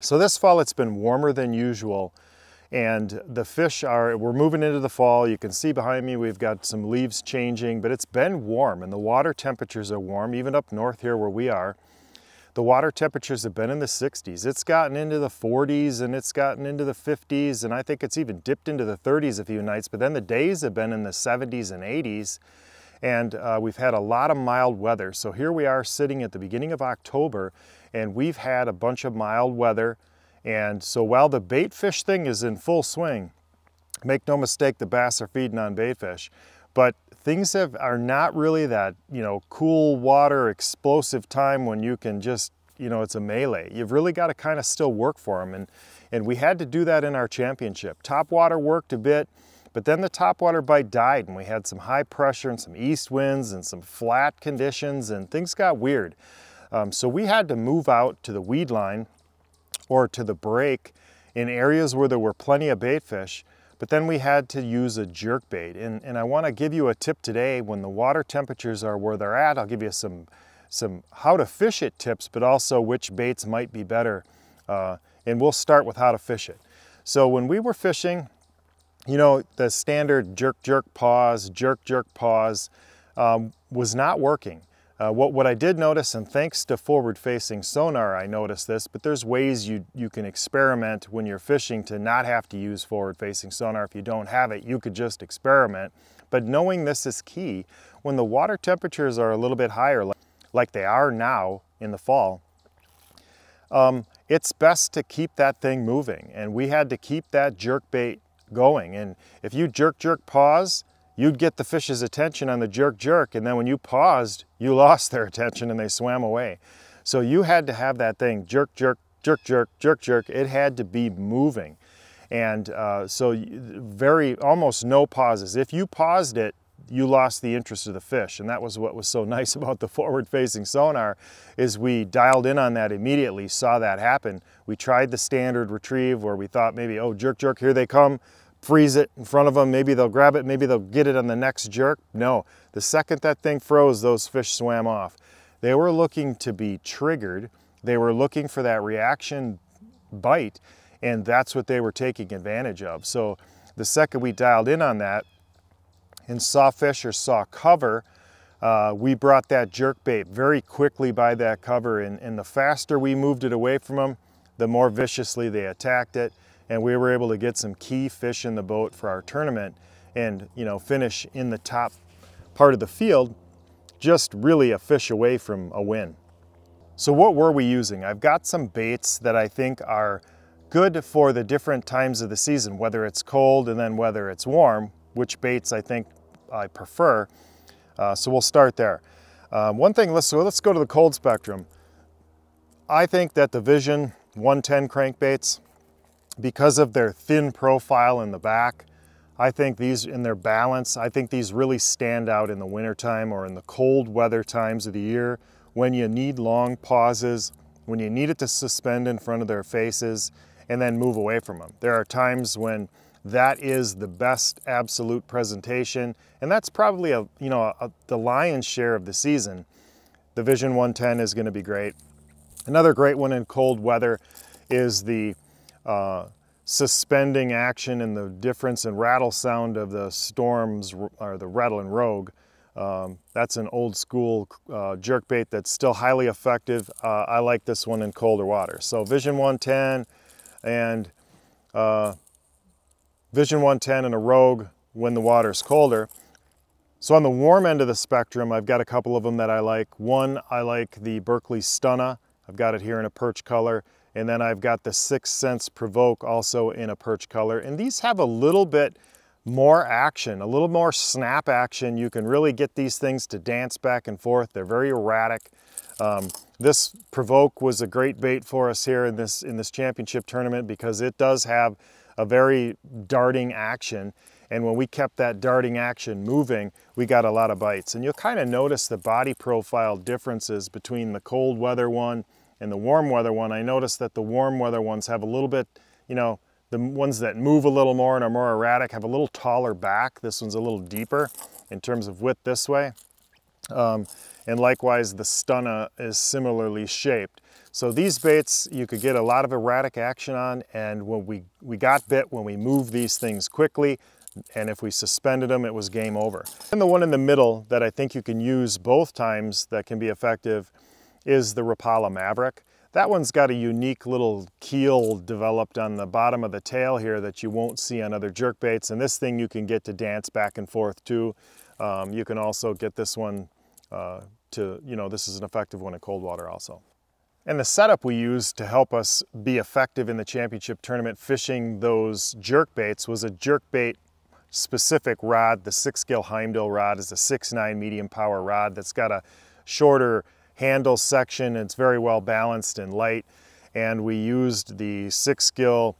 So this fall it's been warmer than usual and the fish are, we're moving into the fall. You can see behind me we've got some leaves changing, but it's been warm and the water temperatures are warm, even up north here where we are. The water temperatures have been in the 60s. It's gotten into the 40s and it's gotten into the 50s and I think it's even dipped into the 30s a few nights, but then the days have been in the 70s and 80s and uh, we've had a lot of mild weather. So here we are sitting at the beginning of October and we've had a bunch of mild weather. And so while the bait fish thing is in full swing, make no mistake, the bass are feeding on bait fish, but things have, are not really that, you know, cool water, explosive time when you can just, you know, it's a melee. You've really got to kind of still work for them. And, and we had to do that in our championship. Top water worked a bit, but then the topwater bite died and we had some high pressure and some east winds and some flat conditions and things got weird. Um, so we had to move out to the weed line or to the break in areas where there were plenty of bait fish, but then we had to use a jerk bait. And, and I wanna give you a tip today when the water temperatures are where they're at, I'll give you some, some how to fish it tips, but also which baits might be better. Uh, and we'll start with how to fish it. So when we were fishing, you know, the standard jerk, jerk, pause, jerk, jerk, pause um, was not working. Uh, what, what I did notice, and thanks to forward-facing sonar, I noticed this, but there's ways you, you can experiment when you're fishing to not have to use forward-facing sonar. If you don't have it, you could just experiment. But knowing this is key, when the water temperatures are a little bit higher, like, like they are now in the fall, um, it's best to keep that thing moving. And we had to keep that jerk bait going. And if you jerk, jerk, pause, you'd get the fish's attention on the jerk jerk and then when you paused you lost their attention and they swam away. So you had to have that thing jerk jerk jerk jerk jerk jerk. It had to be moving. And uh, so very almost no pauses. If you paused it you lost the interest of the fish. And that was what was so nice about the forward facing sonar is we dialed in on that immediately saw that happen. We tried the standard retrieve where we thought maybe oh jerk jerk here they come freeze it in front of them. Maybe they'll grab it, maybe they'll get it on the next jerk. No, the second that thing froze, those fish swam off. They were looking to be triggered. They were looking for that reaction bite, and that's what they were taking advantage of. So the second we dialed in on that and saw fish or saw cover, uh, we brought that jerk bait very quickly by that cover, and, and the faster we moved it away from them, the more viciously they attacked it and we were able to get some key fish in the boat for our tournament and you know finish in the top part of the field just really a fish away from a win. So what were we using? I've got some baits that I think are good for the different times of the season, whether it's cold and then whether it's warm, which baits I think I prefer. Uh, so we'll start there. Um, one thing, let's, so let's go to the cold spectrum. I think that the Vision 110 crankbaits because of their thin profile in the back, I think these, in their balance, I think these really stand out in the wintertime or in the cold weather times of the year when you need long pauses, when you need it to suspend in front of their faces and then move away from them. There are times when that is the best absolute presentation and that's probably a, you know, a, the lion's share of the season. The Vision 110 is gonna be great. Another great one in cold weather is the uh, suspending action and the difference in rattle sound of the storms or the Rattlin' Rogue. Um, that's an old school uh, jerkbait that's still highly effective. Uh, I like this one in colder water. So Vision 110 and uh, Vision 110 and a Rogue when the water's colder. So on the warm end of the spectrum, I've got a couple of them that I like. One, I like the Berkley Stunna. I've got it here in a perch color. And then I've got the Six Sense Provoke also in a perch color. And these have a little bit more action, a little more snap action. You can really get these things to dance back and forth. They're very erratic. Um, this Provoke was a great bait for us here in this, in this championship tournament because it does have a very darting action. And when we kept that darting action moving, we got a lot of bites. And you'll kind of notice the body profile differences between the cold weather one and the warm weather one, I noticed that the warm weather ones have a little bit, you know, the ones that move a little more and are more erratic have a little taller back. This one's a little deeper in terms of width this way. Um, and likewise, the stunna is similarly shaped. So these baits, you could get a lot of erratic action on, and when we, we got bit, when we moved these things quickly, and if we suspended them, it was game over. And the one in the middle that I think you can use both times that can be effective is the Rapala Maverick. That one's got a unique little keel developed on the bottom of the tail here that you won't see on other jerk baits. And this thing you can get to dance back and forth too. Um, you can also get this one uh, to, you know, this is an effective one in cold water also. And the setup we used to help us be effective in the championship tournament fishing those jerk baits was a jerk bait specific rod. The Sixgill Heimdall rod is a six nine medium power rod that's got a shorter handle section. It's very well balanced and light. And we used the Sixgill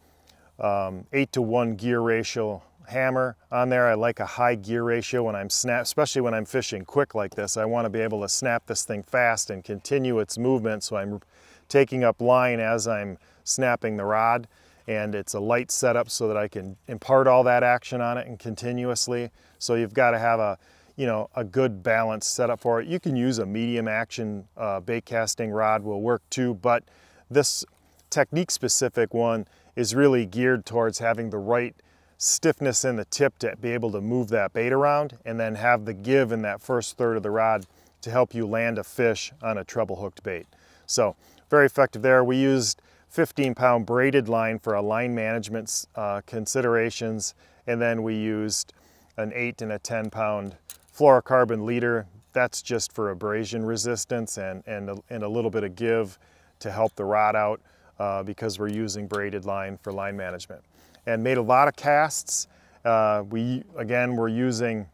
um, eight to one gear ratio hammer on there. I like a high gear ratio when I'm snap, especially when I'm fishing quick like this. I want to be able to snap this thing fast and continue its movement so I'm taking up line as I'm snapping the rod and it's a light setup so that I can impart all that action on it and continuously. So you've got to have a you know, a good balanced setup for it. You can use a medium action uh, bait casting rod will work too, but this technique specific one is really geared towards having the right stiffness in the tip to be able to move that bait around and then have the give in that first third of the rod to help you land a fish on a treble hooked bait. So very effective there. We used 15 pound braided line for a line management uh, considerations and then we used an 8 and a 10 pound fluorocarbon leader, that's just for abrasion resistance and, and, a, and a little bit of give to help the rod out uh, because we're using braided line for line management. And made a lot of casts. Uh, we, again, we're using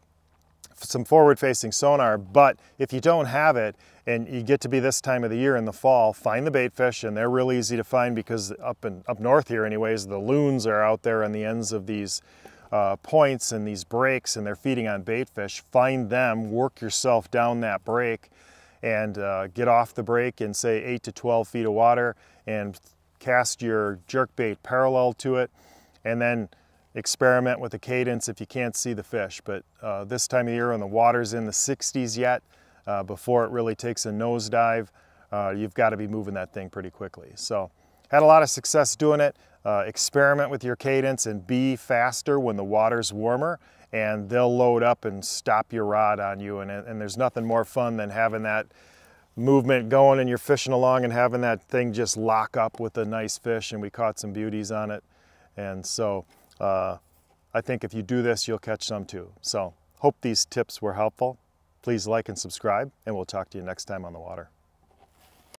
some forward-facing sonar, but if you don't have it and you get to be this time of the year in the fall, find the bait fish, and they're real easy to find because up in up north here anyways, the loons are out there on the ends of these uh, points and these breaks and they're feeding on bait fish, find them, work yourself down that break and uh, get off the break in say 8 to 12 feet of water and cast your jerk bait parallel to it and then experiment with the cadence if you can't see the fish. But uh, this time of year when the water's in the 60s yet, uh, before it really takes a nosedive, uh, you've got to be moving that thing pretty quickly. So had a lot of success doing it. Uh, experiment with your cadence and be faster when the water's warmer and they'll load up and stop your rod on you. And, and there's nothing more fun than having that movement going and you're fishing along and having that thing just lock up with a nice fish and we caught some beauties on it. And so uh, I think if you do this, you'll catch some too. So hope these tips were helpful. Please like and subscribe and we'll talk to you next time on the water.